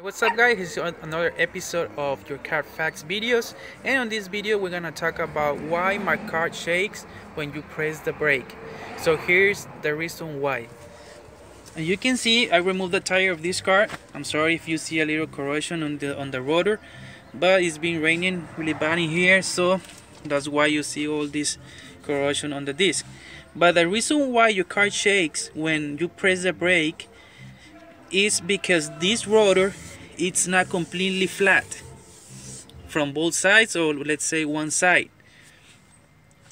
What's up guys, is another episode of your car facts videos and on this video we're gonna talk about why my car shakes when you press the brake. So here's the reason why. And you can see I removed the tire of this car. I'm sorry if you see a little corrosion on the on the rotor but it's been raining really bad in here so that's why you see all this corrosion on the disc. But the reason why your car shakes when you press the brake is because this rotor it's not completely flat from both sides or let's say one side.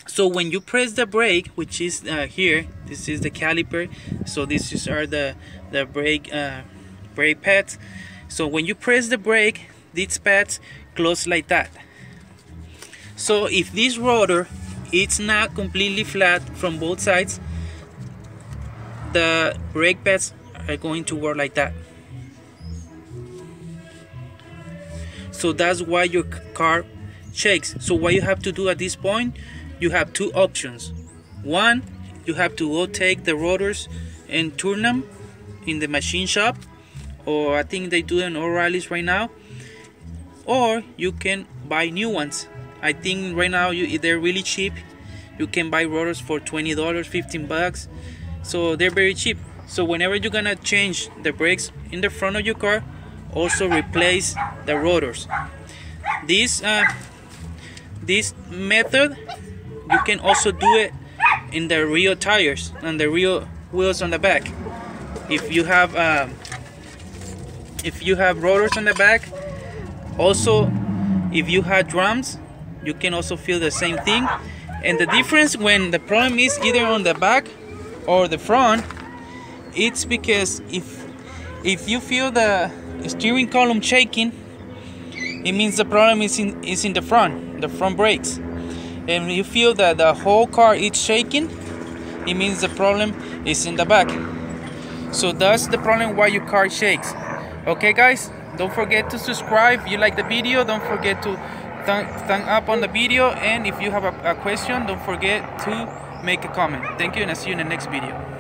So when you press the brake which is uh, here this is the caliper so these are the the brake uh, brake pads. So when you press the brake these pads close like that. So if this rotor it's not completely flat from both sides the brake pads are going to work like that. So that's why your car shakes. So what you have to do at this point you have two options. One you have to go take the rotors and turn them in the machine shop or I think they do in O'Reilly's right now. Or you can buy new ones. I think right now you they're really cheap. You can buy rotors for $20 15 bucks. So they're very cheap so whenever you're gonna change the brakes in the front of your car also replace the rotors. This uh, this method you can also do it in the rear tires and the rear wheels on the back. If you have uh, if you have rotors on the back also if you have drums you can also feel the same thing. And the difference when the problem is either on the back or the front it's because if if you feel the steering column shaking it means the problem is in is in the front the front brakes. And you feel that the whole car is shaking it means the problem is in the back. So that's the problem why your car shakes. Okay guys don't forget to subscribe. If you like the video don't forget to thumb, up on the video. And if you have a, a question don't forget to make a comment. Thank you and i'll see you in the next video